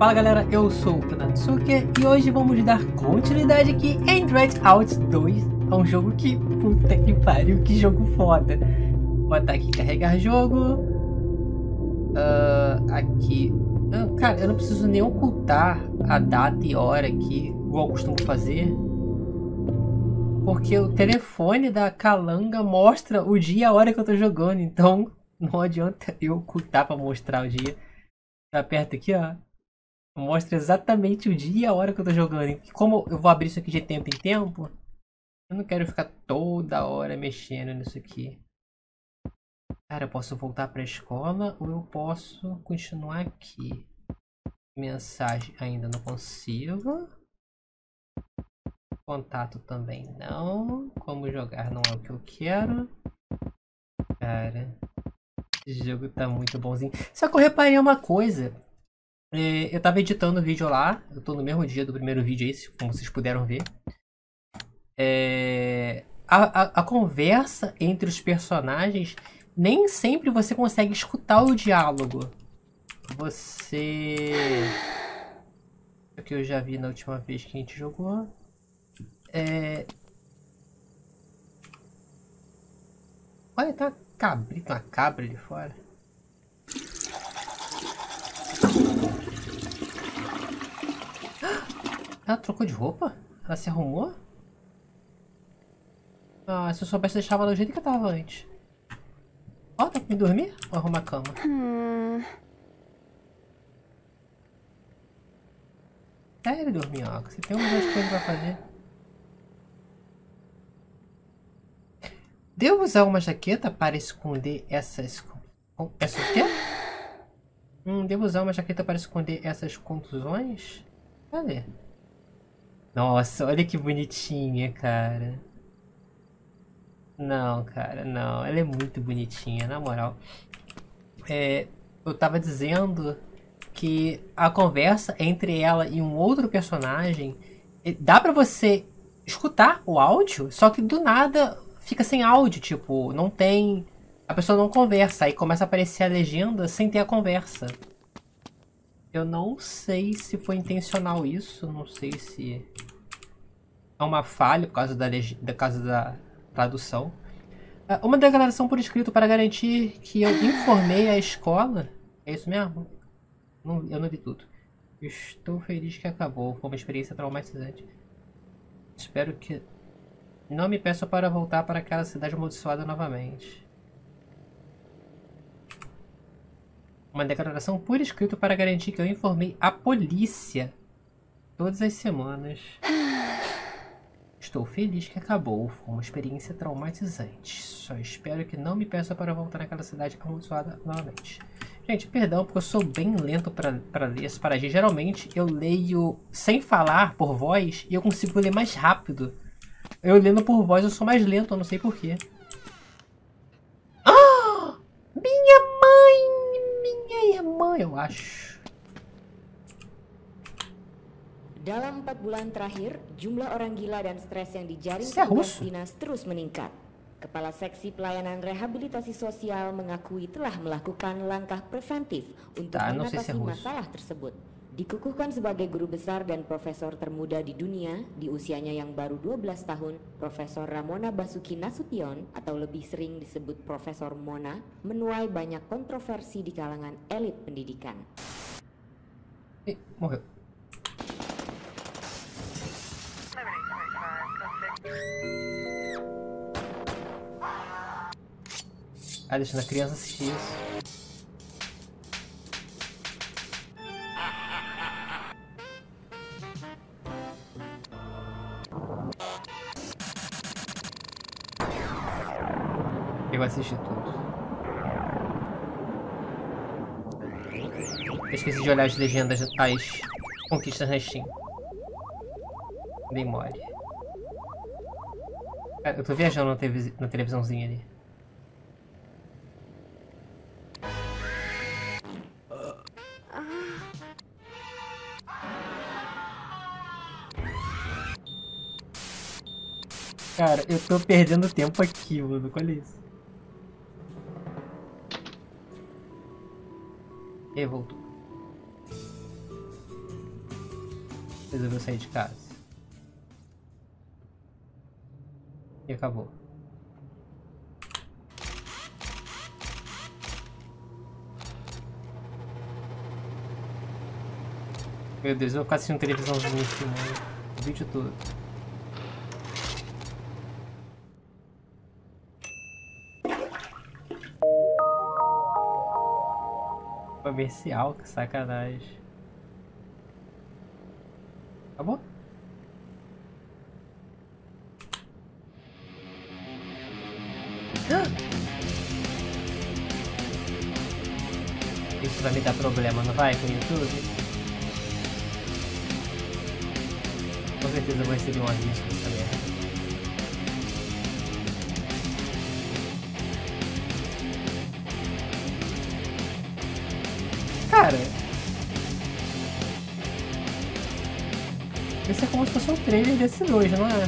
Fala galera, eu sou o Natsuki e hoje vamos dar continuidade aqui em Dread Out 2 É um jogo que, puta que pariu, que jogo foda. Vou botar aqui carregar jogo. Uh, Aqui, uh, cara, eu não preciso nem ocultar a data e hora aqui, igual eu costumo fazer. Porque o telefone da Calanga mostra o dia e a hora que eu tô jogando, então não adianta eu ocultar pra mostrar o dia. Aperta aqui, ó Mostra exatamente o dia e a hora que eu tô jogando. E como eu vou abrir isso aqui de tempo em tempo, eu não quero ficar toda hora mexendo nisso aqui. Cara, eu posso voltar pra escola ou eu posso continuar aqui. Mensagem ainda não consigo. Contato também não. Como jogar não é o que eu quero. Cara, esse jogo tá muito bonzinho. Só que eu reparei uma coisa. É, eu tava editando o vídeo lá, eu tô no mesmo dia do primeiro vídeo esse, como vocês puderam ver. É, a, a, a, conversa entre os personagens, nem sempre você consegue escutar o diálogo. Você... O que eu já vi na última vez que a gente jogou. É... Olha, tá uma cabrita, uma cabra ali fora. Ela trocou de roupa? Ela se arrumou? Ah, se eu soubesse deixava do jeito que eu tava antes. Ó, oh, tá pra me dormir? Ou arrumar a cama? Hum. Sério, dorminhoca? Você tem um de coisa pra fazer. Devo usar uma jaqueta para esconder essas... Essa o quê? Hum, devo usar uma jaqueta para esconder essas contusões? Cadê? Nossa, olha que bonitinha, cara. Não, cara, não. Ela é muito bonitinha, na moral. É, eu tava dizendo que a conversa entre ela e um outro personagem é, dá para você escutar o áudio, só que do nada fica sem áudio, tipo, não tem. A pessoa não conversa, aí começa a aparecer a legenda sem ter a conversa. Eu não sei se foi intencional isso, não sei se é uma falha por causa da, por causa da tradução. Ah, uma declaração por escrito para garantir que eu informei a escola. É isso mesmo? Não, eu não vi tudo. Estou feliz que acabou. Foi uma experiência traumatizante. Espero que não me peça para voltar para aquela cidade amaldiçoada novamente. Uma declaração por escrito para garantir que eu informei a polícia todas as semanas. Estou feliz que acabou. Foi uma experiência traumatizante. Só espero que não me peça para voltar naquela cidade amaldiçoada novamente. Gente, perdão, porque eu sou bem lento para ler essa paradinha. Geralmente eu leio sem falar por voz e eu consigo ler mais rápido. Eu lendo por voz eu sou mais lento, eu não sei porquê. Eu acho. Dalam empat bulan terakhir, jumlah orang gila dan stres yang dijaring petugas dinas terus meningkat. Kepala Seksi Pelayanan Rehabilitasi Sosial mengakui telah melakukan langkah preventif untuk mengatasi masalah tersebut. Dikukuhkan sebagai guru besar dan profesor termuda di dunia di usianya yang baru 12 tahun, Profesor Ramona Basuki Nasution atau lebih sering disebut Profesor Mona menuai banyak kontroversi di kalangan elit pendidikan. Eh. Ah, deixando a criança assistir isso. Eu assisti tudo. Eu esqueci de olhar as legendas, as conquistas na Steam. Dei mole. Cara, eu tô viajando na, televis na televisãozinha ali. Cara, eu tô perdendo tempo aqui, mano. Olha isso. E voltou. Resolveu sair de casa. E acabou. Meu Deus, eu vou ficar assistindo televisãozinha filmando o vídeo todo. Comercial, que sacanagem. Acabou? Isso vai me dar problema, não vai, com o YouTube? Com certeza eu vou receber um aviso com essa merda. Cara... Esse é como se fosse um trailer desse 2, não é?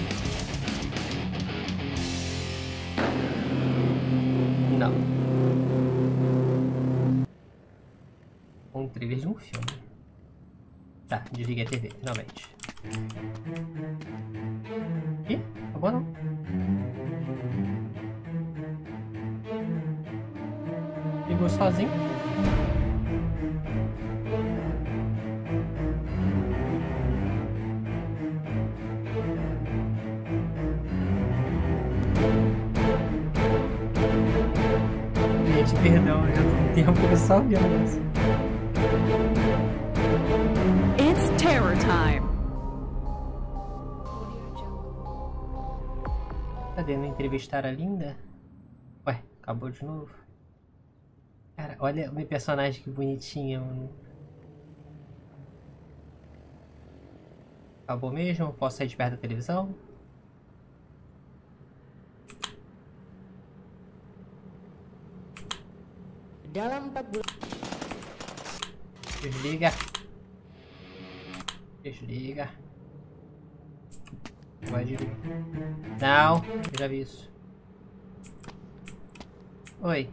Não. Um trailer de um filme. Tá, desliguei a TV, finalmente. Ih, acabou não. Ligou sozinho. Perdão, já tô um tempo que eu só vendo isso. It's terror time. Cadê? Não entrevistar a Linda? Ué, acabou de novo. Cara, olha o meu personagem que bonitinha, mano. Acabou mesmo? Posso sair de perto da televisão? Dalam 4 bulan Desliga. Desliga. Vai de Não, eu já vi isso. Oi.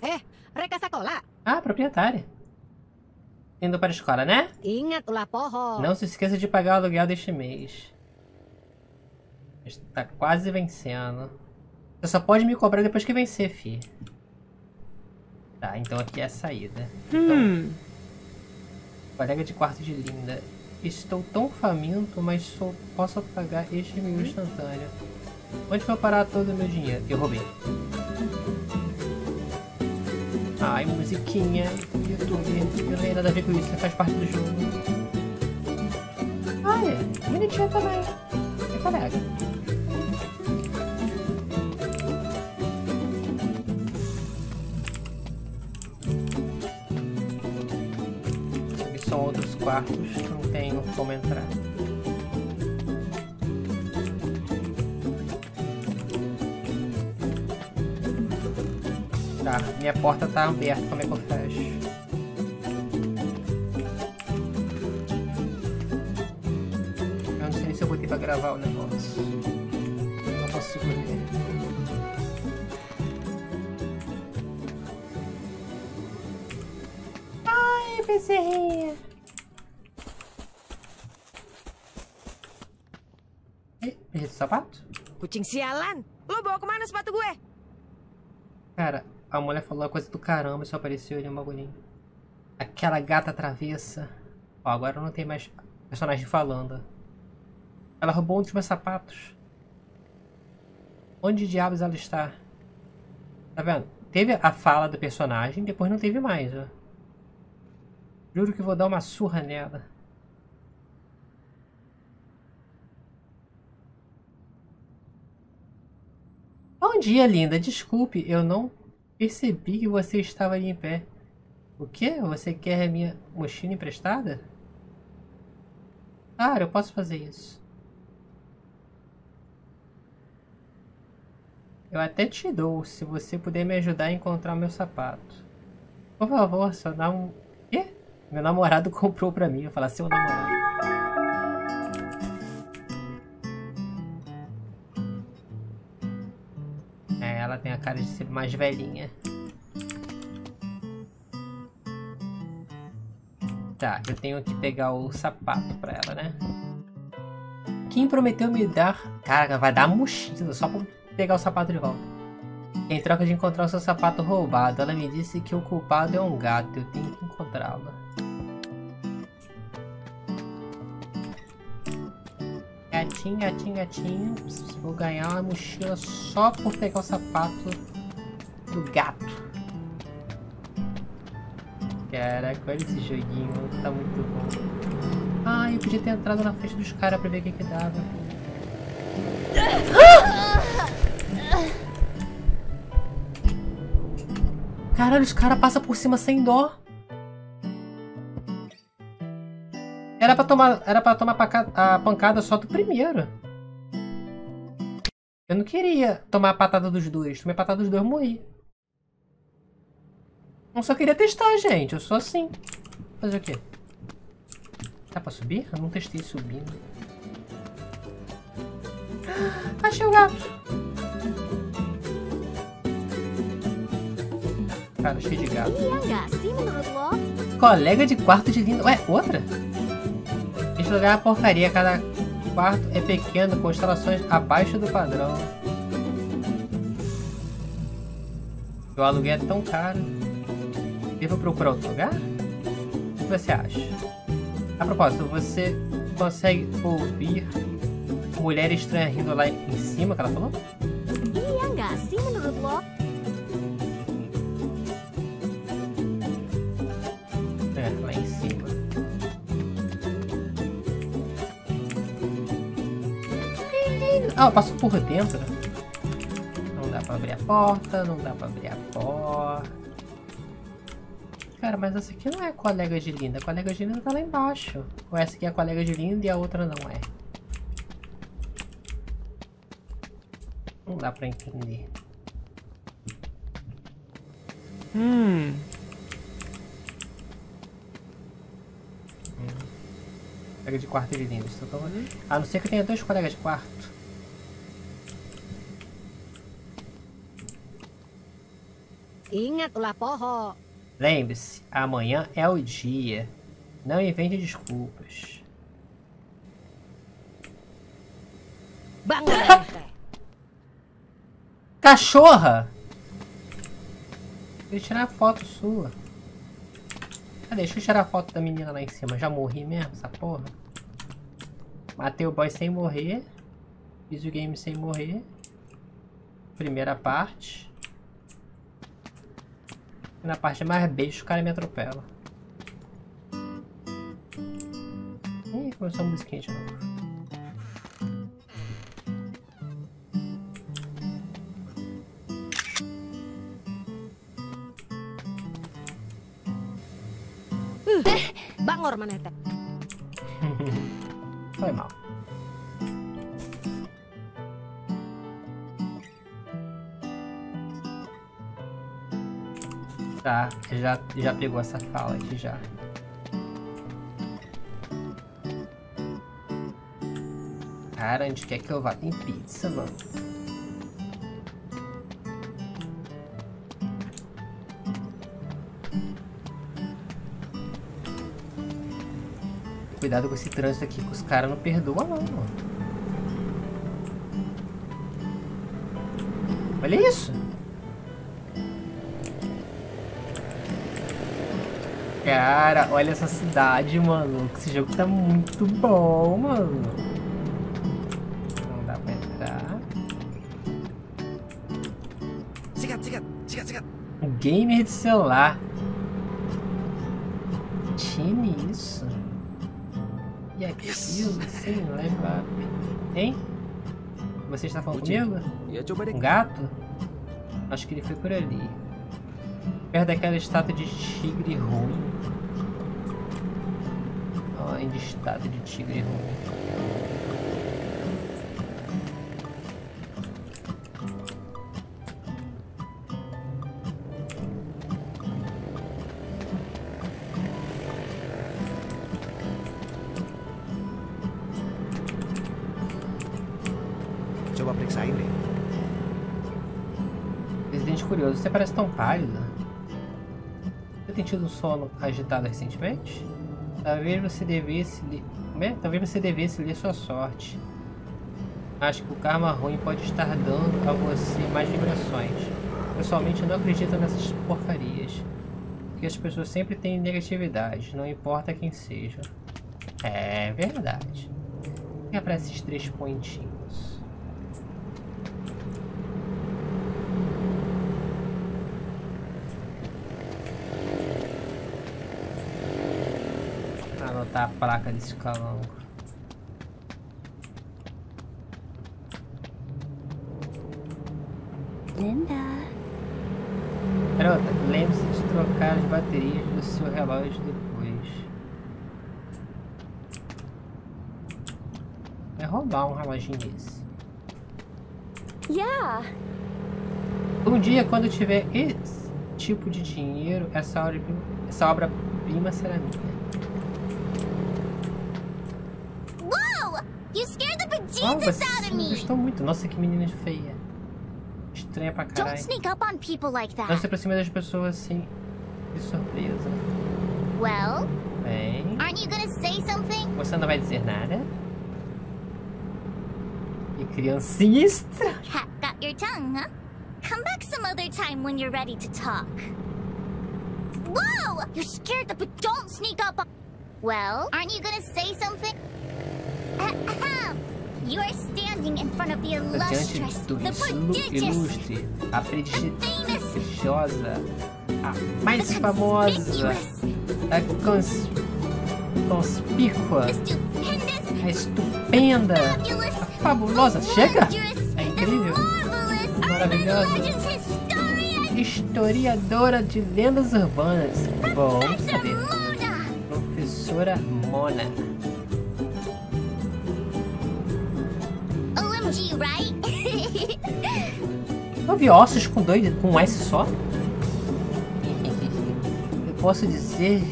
Eh, mereka sekolah. Ah, proprietária. Indo para a escola, né? Não se esqueça de pagar o aluguel deste mês. Está quase vencendo. Você só pode me cobrar depois que vencer, fi. Tá, então aqui é a saída. Então, colega de quarto de Linda. Estou tão faminto, mas só posso pagar este menu instantâneo. Onde foi parar todo o meu dinheiro? Eu roubei. Ai, musiquinha, YouTube. Eu não tenho nada a ver com isso, faz parte do jogo. Ah, é. Bonitinha também. É colega. Não tenho como entrar. Tá, minha porta tá aberta, como é que eu fecho? Eu não sei se eu botei pra gravar o negócio. Não consigo ver. Ai, bezerrinha. Ih, perdi o sapato? Kucing sialan. Lu bawa kemana sepatu gue? Cara, a mulher falou uma coisa do caramba e só apareceu ali um bagulhinho. Aquela gata travessa. Ó, agora não tem mais personagem falando. Ela roubou um dos meus sapatos. Onde diabos ela está? Tá vendo? Teve a fala do personagem, depois não teve mais, ó. Juro que vou dar uma surra nela. Bom dia, linda. Desculpe, eu não percebi que você estava ali em pé. O que? Você quer a minha mochila emprestada? Claro, eu posso fazer isso. Eu até te dou, se você puder me ajudar a encontrar meu sapato. Por favor, só dá um... Quê? Meu namorado comprou pra mim. Eu falar seu namorado. Cara de ser mais velhinha. Tá, eu tenho que pegar o sapato pra ela, né? Quem prometeu me dar... Cara, vai dar mochila só pra pegar o sapato de volta. Em troca de encontrar o seu sapato roubado, ela me disse que o culpado é um gato. Eu tenho que encontrá-lo. Gatinho, gatinho, gatinho. Vou ganhar uma mochila só por pegar o sapato do gato. Caraca, olha esse joguinho, tá muito bom. Ah, eu podia ter entrado na frente dos caras pra ver o que que dava. Caralho, os caras passam por cima sem dó. Era pra tomar, era pra tomar a pancada só do primeiro. Eu não queria tomar a patada dos dois. Tomei a patada dos dois e morri. Eu só queria testar, gente. Eu sou assim. Fazer o quê? Dá pra subir? Eu não testei subindo. Achei o gato. Cara, cheio de gato. Colega de quarto de linda. Ué, outra? Este lugar é porcaria. Cada quarto é pequeno, com instalações abaixo do padrão. O aluguel é tão caro. Devo procurar outro lugar? O que você acha? A propósito, você consegue ouvir mulher estranha rindo lá em cima que ela falou? Ah, passou por dentro. Não dá pra abrir a porta, não dá pra abrir a porta. Cara, mas essa aqui não é colega de linda. A colega de linda tá lá embaixo. Ou essa aqui é a colega de linda e a outra não é. Não dá pra entender. Hum. Colega de quarto de linda. A não ser que tenha dois colegas de quarto. Ingat ulah pohon. Lembre-se, amanhã é o dia. Não invente desculpas. Cachorra! Deixa eu tirar a foto sua. Cadê? Deixa eu tirar a foto da menina lá em cima. Já morri mesmo, essa porra. Matei o boy sem morrer. Fiz o game sem morrer. Primeira parte na parte mais beijo, o cara me atropela. Ih, começou a musiquinha de novo. Bangor maneta. Tá, já, já pegou essa fala aqui já. Cara, onde quer que eu vá tem pizza, mano. Cuidado com esse trânsito aqui, que os caras não perdoam não, mano. Olha isso! Cara, olha essa cidade, mano. Esse jogo tá muito bom, mano. Não dá pra entrar. Um gamer de celular. Time isso. E aquilo sem levar. Hein? Você está falando comigo? Um gato? Acho que ele foi por ali. Perto daquela estátua de tigre ruim. Olha, de tigre. Coba periksa ini. Presidente curioso, você parece tão pálido tem tido um sono agitado recentemente? Talvez você devesse ler... É? Talvez você devesse ler sua sorte. Acho que o karma ruim pode estar dando a você mais vibrações. Pessoalmente não acredito nessas porcarias. Porque as pessoas sempre têm negatividade, não importa quem seja. É verdade. É para esses três pontinhos? Anotar a placa desse calango. Linda. Garota, lembre-se de trocar as baterias do seu relógio depois. É roubar um reloginho desse. Yeah. Um dia, quando tiver esse tipo de dinheiro, essa obra-prima essa obra -prima será minha. Whoa! You of me! Gostou muito. Nossa, que menina feia. Estranha pra caralho. Não se aproxima das pessoas assim, de surpresa. Well? Bem... Você não vai dizer nada? Que criancinha estranha. Cat got your tongue, huh? Come back some other time when you're ready to talk. Whoa! You're scared, but don't sneak up on... Well, aren't you gonna say something? Ahem. You are standing in front of the illustrious, do the prodigious, ilustre, a the famous, prestigiosa, a mais famosa, a cons conspícua, a estupenda, a fabulosa. Chega! É incrível. marvelous Maravilhosa. Historiadora de lendas urbanas. Bom Professor saber. Professora Mona. Vi ossos com dois, com um S só? Eu posso dizer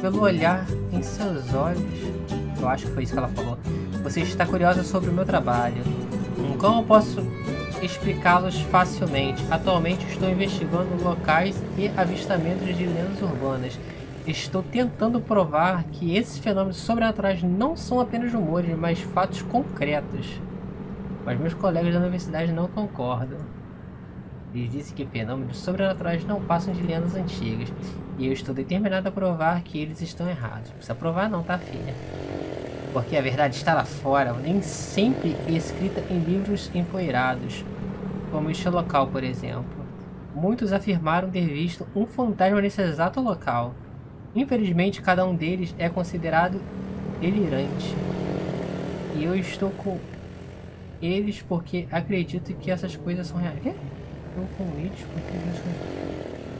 pelo olhar em seus olhos. Eu acho que foi isso que ela falou. Você está curiosa sobre o meu trabalho. Como eu posso explicá-los facilmente? Atualmente estou investigando locais e avistamentos de lendas urbanas. Estou tentando provar que esses fenômenos sobrenaturais não são apenas rumores, mas fatos concretos. Mas meus colegas da universidade não concordam. Eles dizem que fenômenos sobrenaturais não passam de lendas antigas. E eu estou determinado a provar que eles estão errados. Precisa provar não, tá filha? Porque a verdade está lá fora, nem sempre escrita em livros empoeirados. Como este local, por exemplo. Muitos afirmaram ter visto um fantasma nesse exato local. Infelizmente, cada um deles é considerado delirante. E eu estou com eles porque acredito que essas coisas são reais. Quê? Estou com eles porque eles.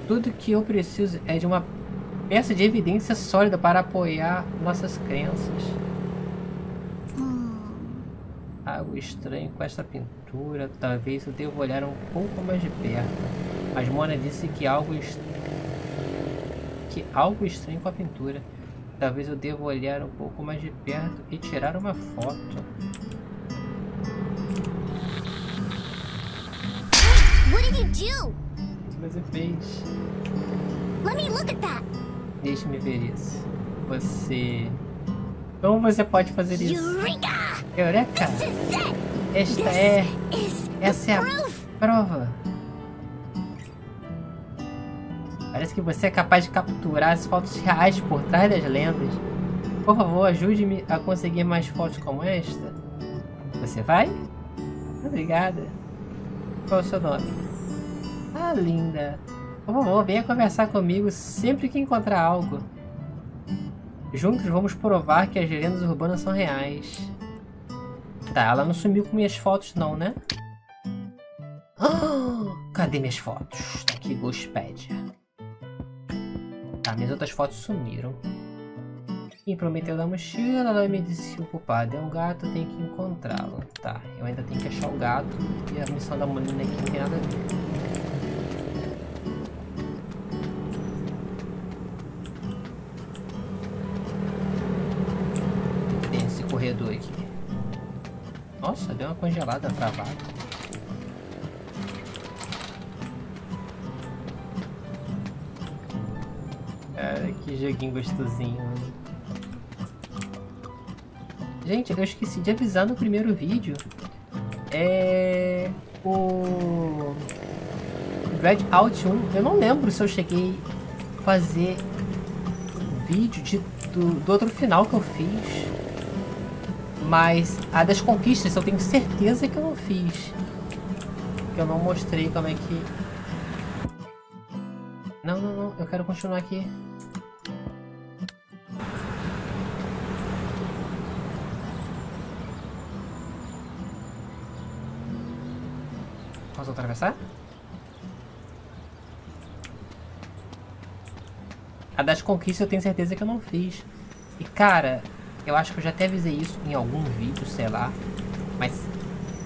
Tudo que eu preciso é de uma peça de evidência sólida para apoiar nossas crenças. Algo estranho com essa pintura. Talvez eu deva olhar um pouco mais de perto. Mas Mona disse que algo est... que algo estranho com a pintura. Talvez eu deva olhar um pouco mais de perto e tirar uma foto. Do? O que você fez? Let me look at that. Deixe-me ver isso. Você. Como você pode fazer isso? Eureka! Esta This é. Essa é a prova. Parece que você é capaz de capturar as fotos reais por trás das lendas. Por favor, ajude-me a conseguir mais fotos como esta. Você vai? Obrigada. Qual é o seu nome? Ah, linda. Por favor, venha conversar comigo sempre que encontrar algo. Juntos vamos provar que as lendas urbanas são reais. Tá, ela não sumiu com minhas fotos não, né? Ah, cadê minhas fotos? Tá aqui, Ghostpedia. Tá, minhas outras fotos sumiram. Quem prometeu da mochila, ela me disse que o culpado é um gato, tem que encontrá-lo. Tá, eu ainda tenho que achar o gato e a missão da menina aqui não tem nada a ver. Nossa, deu uma congelada travada. Cara, que joguinho gostosinho. Gente, eu esqueci de avisar no primeiro vídeo. É... O... Red Out 1. Eu não lembro se eu cheguei a fazer vídeo de, do, do outro final que eu fiz. Mas a das conquistas eu tenho certeza que eu não fiz. Que eu não mostrei como é que... Não, não, não. Eu quero continuar aqui. Posso atravessar? A das conquistas eu tenho certeza que eu não fiz. E cara, eu acho que eu já até avisei isso em algum vídeo, sei lá. Mas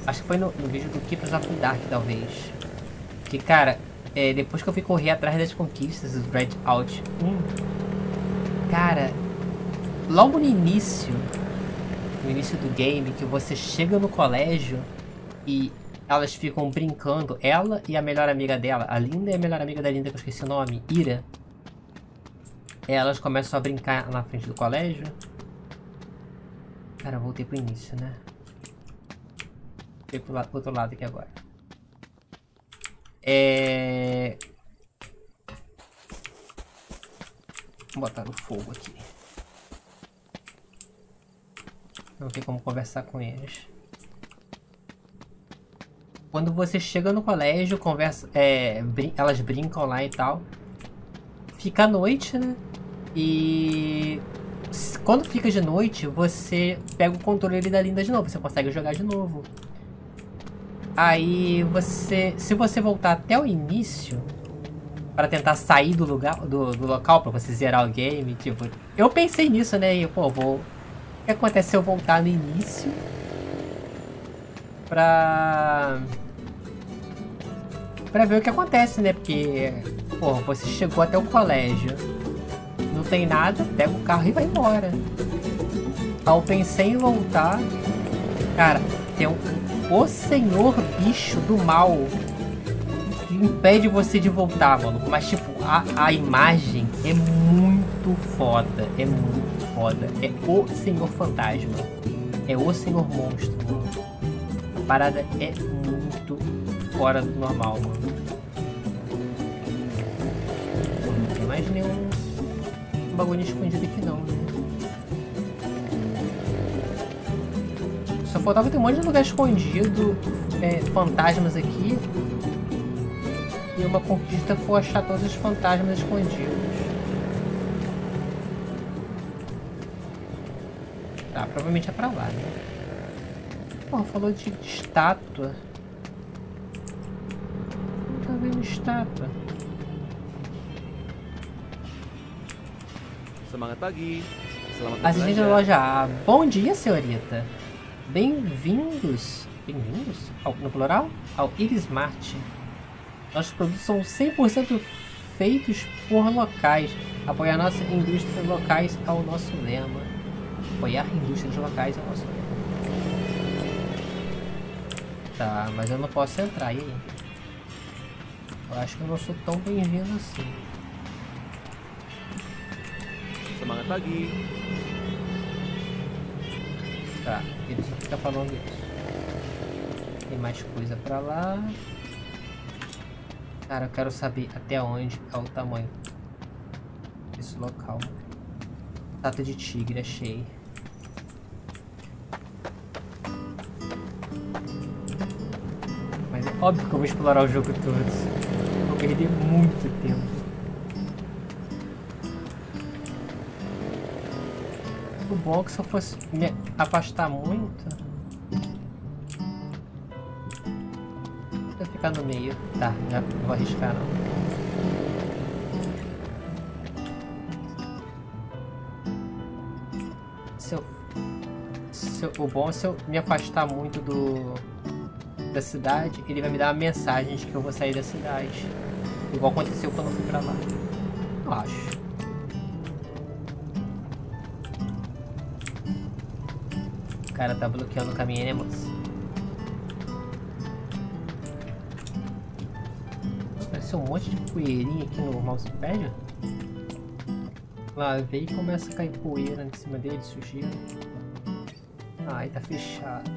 acho que foi no, no vídeo do Keepers of the Dark, talvez. Que cara, é, depois que eu fui correr atrás das conquistas do Red Out 1, cara, logo no início, no início do game, que você chega no colégio e elas ficam brincando, ela e a melhor amiga dela, a Linda e a melhor amiga da Linda, que eu esqueci o nome, Ira. Elas começam a brincar na frente do colégio. Cara, eu voltei pro início, né? Voltei pro, lado, pro outro lado aqui agora. É... Vou botar o fogo aqui. Não tem como conversar com eles. Quando você chega no colégio, conversa, é, brin elas brincam lá e tal. Fica a noite, né? E quando fica de noite, você pega o controle da Linda de novo, você consegue jogar de novo. Aí você, se você voltar até o início para tentar sair do lugar, do, do local para você zerar o game, tipo, eu pensei nisso, né? E pô, vou, o que acontece se eu voltar no início pra pra ver o que acontece, né? Porque, pô, você chegou até o colégio tem nada, pega o carro e vai embora. Eu pensei em voltar. Cara, tem um, o senhor bicho do mal que impede você de voltar, mano. Mas, tipo, a, a imagem é muito foda. É muito foda. É o senhor fantasma. É o senhor monstro, mano. A parada é muito fora do normal, mano. Não tem mais nenhum um bagulho escondido aqui não, né? Só faltava ter um monte de lugar escondido, é, fantasmas aqui. E uma conquista for achar todos os fantasmas escondidos. Tá, provavelmente é pra lá, né? Porra, falou de estátua. Não tá vendo estátua. Semangat pagi. Selamat Assistente da loja A. Bom dia, senhorita. Bem-vindos. Bem-vindos? No plural? Ao Irismart. Nossos produtos são 100% feitos por locais. Apoiar nossa indústria locais é o nosso lema. Apoiar indústrias locais é o nosso lema. Tá, mas eu não posso entrar, aí? Eu acho que eu não sou tão bem-vindo assim. Semangat. Tá, ele fica falando isso. Tem mais coisa pra lá. Cara, eu quero saber até onde é o tamanho desse local. Tata de tigre, achei. Mas é óbvio que eu vou explorar o jogo todo. Vou perder muito tempo. Bom que se eu fosse me afastar muito... Eu ficar no meio. Tá, já vou arriscar não. Se eu, se eu, o bom é se eu me afastar muito do da cidade, ele vai me dar mensagens que eu vou sair da cidade. Igual aconteceu quando eu fui pra lá. Eu acho. Cara tá bloqueando o caminho, né, moço? Parece um monte de poeirinha aqui no mousepad. Lá, veio e começa a cair poeira em cima dele, sujeira. Ai, tá fechado.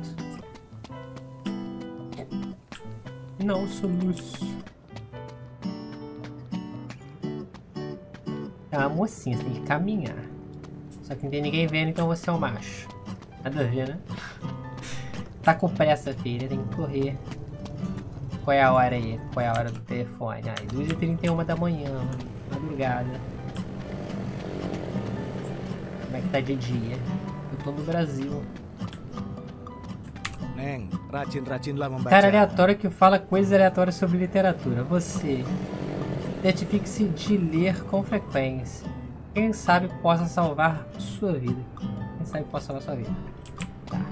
Não, soluço. Uma mocinha, você tem que caminhar. Só que não tem ninguém vendo, então você é o macho. Nada a ver, né? Tá com pressa, filha, tem que correr. Qual é a hora aí? Qual é a hora do telefone? Ai, 2h31 da manhã, madrugada. Como é que tá de dia? Eu tô no Brasil. Cara aleatório que fala coisas aleatórias sobre literatura. Você. Certifique-se de ler com frequência. Quem sabe possa salvar sua vida. Quem sabe possa salvar sua vida. Tá.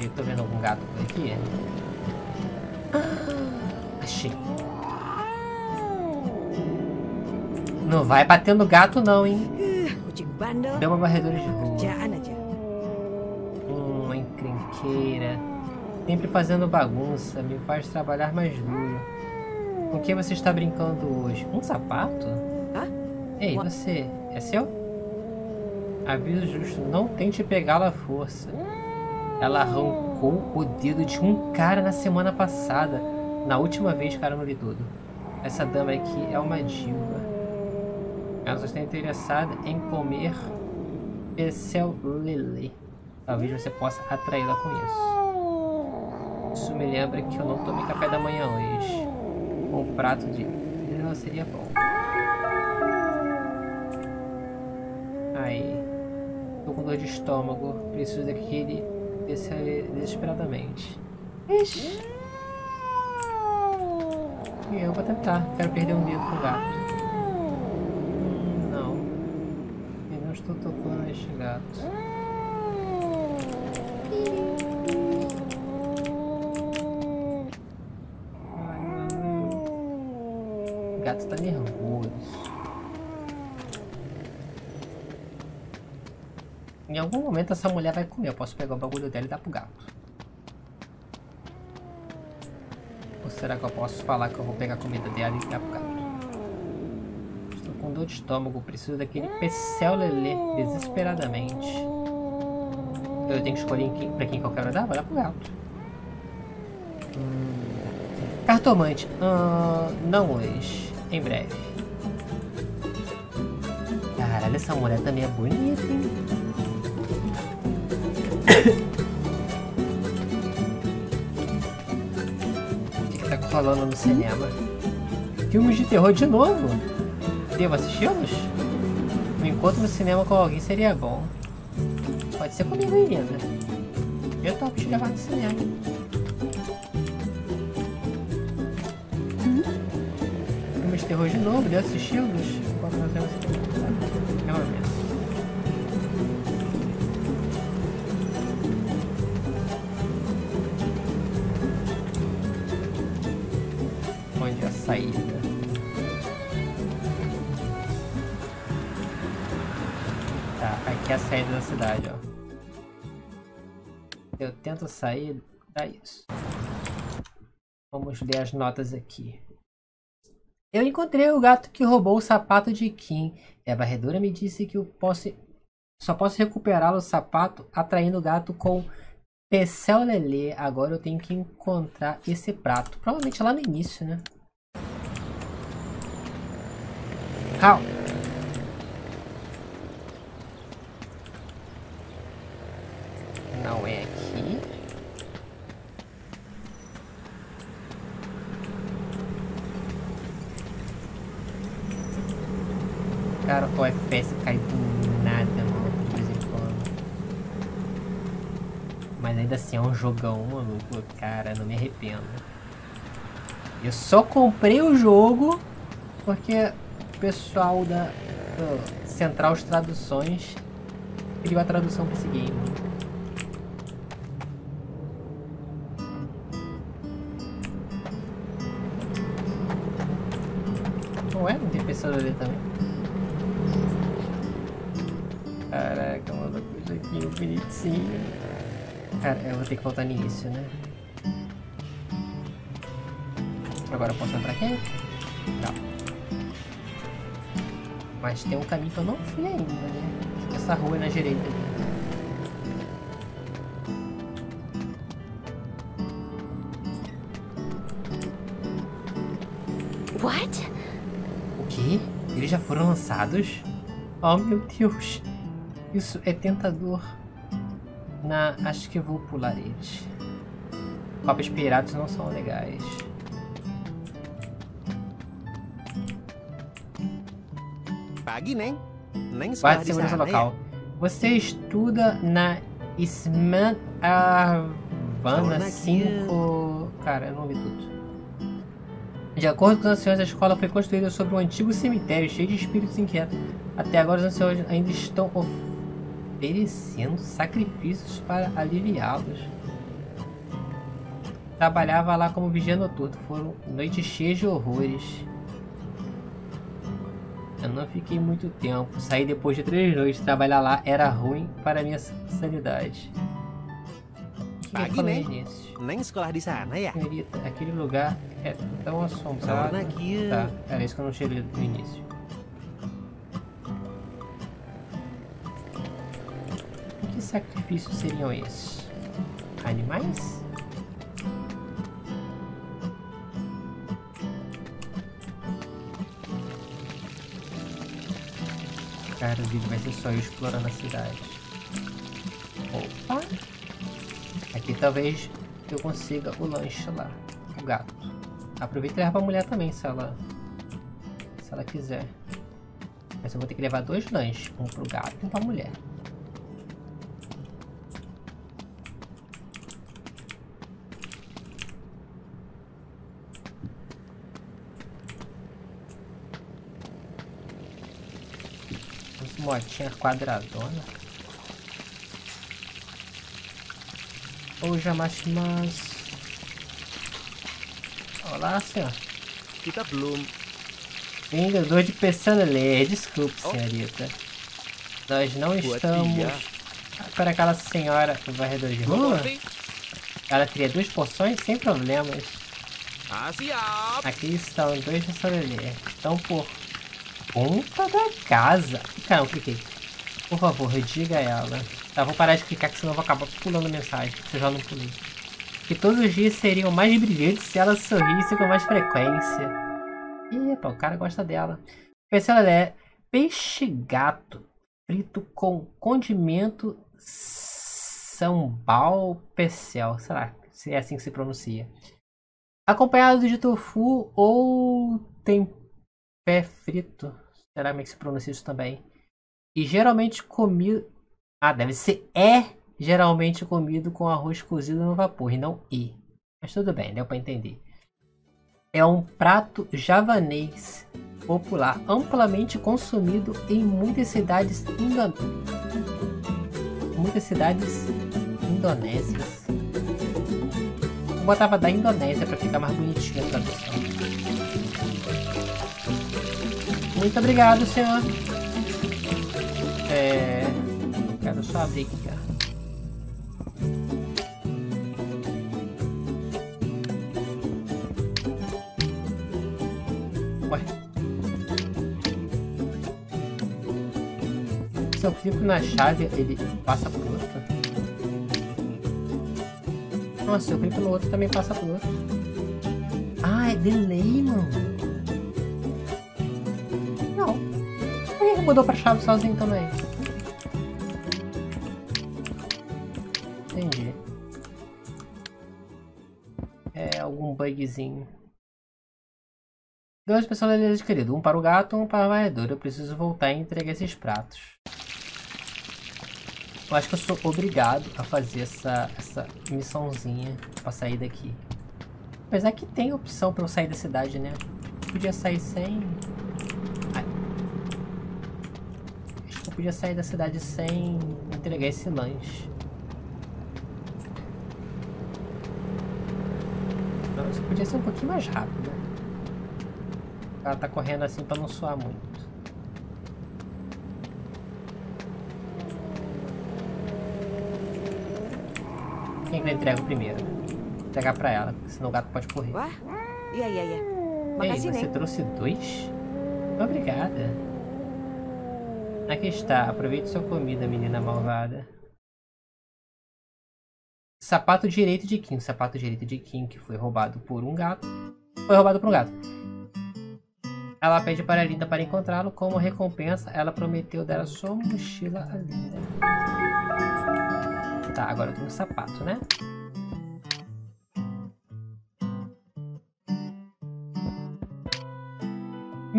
Eu tô vendo algum gato por aqui? Ah, achei. Não vai batendo gato não, hein? Deu uma varredora de rua. Hum, encrenqueira. Sempre fazendo bagunça, me faz trabalhar mais duro. Com quem você está brincando hoje? Um sapato? Ei, você, é seu? Aviso justo, não tente pegá-la à força. Ela arrancou o dedo de um cara na semana passada. Na última vez, cara, li tudo. Essa dama aqui é uma diva. Ela só está interessada em comer Percel Lele. Talvez você possa atraí-la com isso. Isso me lembra que eu não tomei café da manhã hoje. Um prato de. Não seria bom. Dor de estômago. Preciso daquele desesperadamente. Ixi. E eu vou tentar. Quero perder um dedo com o gato. Não. Eu não estou tocando neste gato. O gato tá nervoso. Em algum momento essa mulher vai comer. Eu posso pegar o bagulho dela e dar pro gato. Ou será que eu posso falar que eu vou pegar a comida dela e dar pro gato? Estou com dor de estômago. Preciso daquele Pecel Lelê desesperadamente. Eu tenho que escolher em quem, pra quem que eu quero dar? Vou dar pro gato. Hum, Cartomante. Não hoje. Em breve. Caralho, essa mulher também é bonita, hein? O que que rolando no cinema? Filmes de terror de novo? Devo assisti-los? Um encontro no cinema com alguém seria bom. Pode ser comigo linda. Eu topo te levar no cinema. Filmes de terror de novo, devo assisti-los? É uma merda. Saída? Tá, aqui é a saída da cidade, ó. Eu tento sair, dá isso. Vamos ler as notas aqui. Eu encontrei o gato que roubou o sapato de Kim. E a varredora me disse que eu posso, só posso recuperá-lo o sapato atraindo o gato com Pecel Lelê. Agora eu tenho que encontrar esse prato. Provavelmente lá no início, né? Não é aqui. Cara, o FPS cai do nada, mano, de vez em quando. Mas ainda assim é um jogão, maluco. Cara, não me arrependo. Eu só comprei o jogo porque pessoal da do Central de Traduções criou a tradução pra esse game. Ué, não tem pessoa ali também. Caraca, mano, coisa aqui, bonitinho. Cara, eu vou ter que voltar no início, né? Agora eu posso entrar aqui? Não. Mas tem um caminho que eu não fui ainda, né? Essa rua é na direita. What? O quê? Eles já foram lançados? Oh meu Deus! Isso é tentador. Na, acho que eu vou pular eles. Cópias piratas não são legais. Pagi, Neng. Neng Guarda de segurança sana local. Você estuda na Isman Zona 5. Cara, eu não vi tudo. De acordo com os anciões, a escola foi construída sobre um antigo cemitério cheio de espíritos inquietos. Até agora, os anciões ainda estão oferecendo sacrifícios para aliviá-los. Trabalhava lá como vigia noturno. Foram noites cheias de horrores. Eu não fiquei muito tempo. Saí depois de três noites. Trabalhar lá era ruim para minha sanidade. Pagi, falei né? Neng sekolah di sana ya? Senhorita, aquele lugar é tão assombrado. Aqui. Tá, era isso que eu não cheguei no início. Que sacrifícios seriam esses? Animais? Cara, o vídeo vai ser só eu explorando a cidade. Opa! Aqui talvez eu consiga o lanche lá. O gato. Aproveita e leva pra mulher também, se ela. Se ela quiser. Mas eu vou ter que levar dois lanches. Um pro gato e um pra mulher. As motinhas quadradona. Ou já mais mas. Olá, senhor. Kita belum. Vendedor de peçanelê. Desculpe, Oh. senhorita. Nós não estamos. dia. Para aquela senhora varredora de Dua rua, ela teria duas porções sem problemas. Ah. Aqui estão dois peçanelê. Estão por conta da casa. Cara, eu cliquei. Por favor, diga a ela. Tá, vou parar de clicar que senão eu vou acabar pulando mensagem. Se eu já não pulei. Que todos os dias seriam mais brilhantes se ela sorrisse com mais frequência. Epa, o cara gosta dela. Esse ela é peixe gato frito com condimento sambal pecel. Será se é assim que se pronuncia? Acompanhado de tofu ou tempé frito. Será é que se pronuncia isso também? E geralmente comido. Ah, deve ser é geralmente comido com arroz cozido no vapor e não e. Mas tudo bem, deu para entender. É um prato javanês popular, amplamente consumido em muitas cidades indon... muitas cidades indonésias. Eu botava da Indonésia para ficar mais bonitinho a tradução. Muito obrigado, senhor. É. Quero só abrir aqui, cara. Ué. Se eu clico na chave, ele passa pro outro. Nossa, se eu clico no outro, também passa pro outro. Ah, é delay, mano. Mudou pra chave sozinho também? Entendi. É algum bugzinho. Duas personalidades querido, um para o gato um para a varredora. Eu preciso voltar e entregar esses pratos. Eu acho que eu sou obrigado a fazer essa, essa missãozinha pra sair daqui. Apesar que tem opção pra eu sair da cidade, né? Podia sair sem... Ai. Acho que eu podia sair da cidade sem entregar esse lanche. Nossa, podia ser um pouquinho mais rápido. Ela tá correndo assim pra não suar muito. Quem que eu entrego primeiro? Vou entregar pra ela, senão o gato pode correr. Ei, Makasih, você trouxe dois? Obrigada. Aqui está, aproveite sua comida, menina malvada. Sapato direito de Kim. Sapato direito de Kim que foi roubado por um gato. Foi roubado por um gato. Ela pede para a Linda para encontrá-lo. Como recompensa, ela prometeu dar a sua mochila a Linda. Tá, agora eu tenho um sapato, né?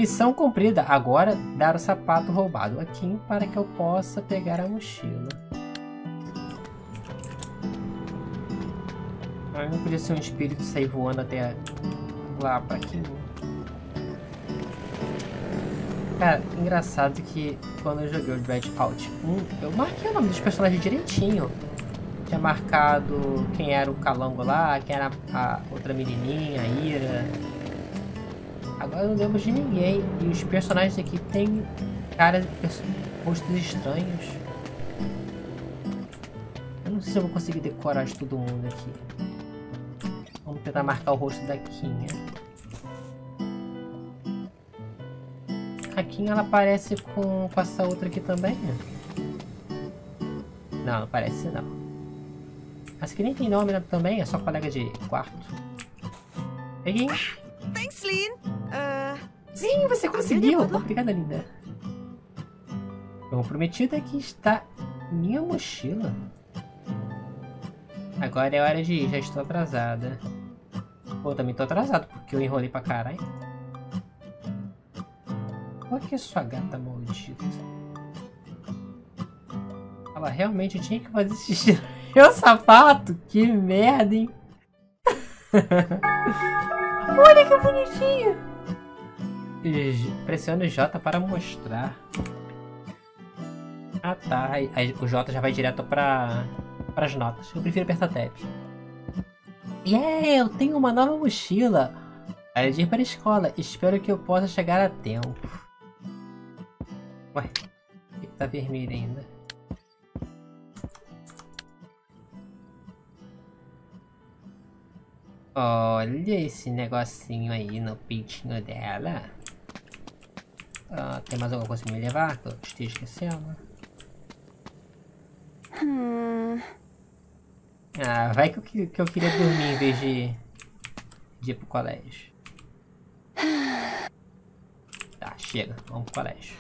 Missão cumprida. Agora dar o sapato roubado a para que eu possa pegar a mochila. Ah, não podia ser um espírito sair voando até lá pra Kim. Cara, engraçado que quando eu joguei o Dreadpout 1, eu marquei o nome dos personagens direitinho. Tinha marcado quem era o Calango lá, quem era a outra menininha, a Ira. Agora não lembro de ninguém. E os personagens aqui têm caras, rostos estranhos. Eu não sei se eu vou conseguir decorar de todo mundo aqui. Vamos tentar marcar o rosto da Kinha. A Kinha ela parece com, com essa outra aqui também, né? Não, não parece não. Essa aqui nem tem nome né, também, é só colega de quarto. Peguei. Thanks, Lynn. Sim, você conseguiu! Obrigada, linda. O prometido é que está minha mochila. Agora é hora de ir, já estou atrasada. Pô, também estou atrasado, porque eu enrolei pra caralho. Olha que sua gata maldita. Ela realmente tinha que fazer xixi meu sapato? Que merda, hein? Olha que bonitinho! Pressione J para mostrar. Ah tá, aí, o J já vai direto para as notas. Eu prefiro apertar Tab. Yeah, eu tenho uma nova mochila. Hora de ir para a escola. Espero que eu possa chegar a tempo. Ué, por que tá vermelho ainda? Olha esse negocinho aí no peitinho dela. Ah, tem mais alguma coisa pra me levar que eu esteja esquecendo? hum, Ah, vai que eu, que eu queria dormir em vez de, de ir pro colégio. Tá, chega. Vamos pro colégio.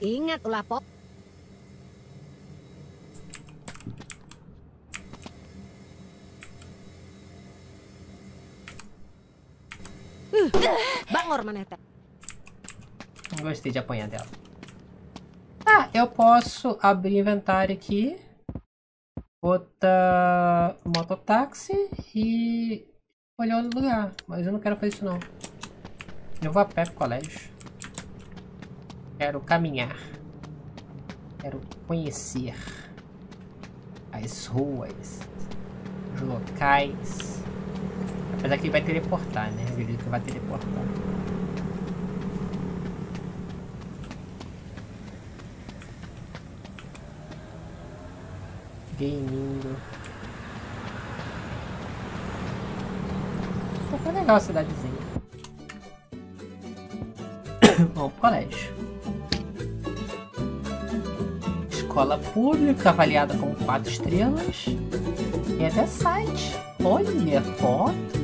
Ingat ulah po. Uh, Teh. Não gostei de apanhar dela. Ah, eu posso abrir inventário aqui. Botar mototáxi e olhar outro lugar. Mas eu não quero fazer isso não. Eu vou a pé pro colégio. Quero caminhar. Quero conhecer as ruas, os locais. Apesar que ele vai teleportar, né? Eu acredito que vai teleportar. Gaming. Pô, foi legal a cidadezinha. Pro colégio. Escola pública avaliada com 4 estrelas. Tem até site. Olha, fotos.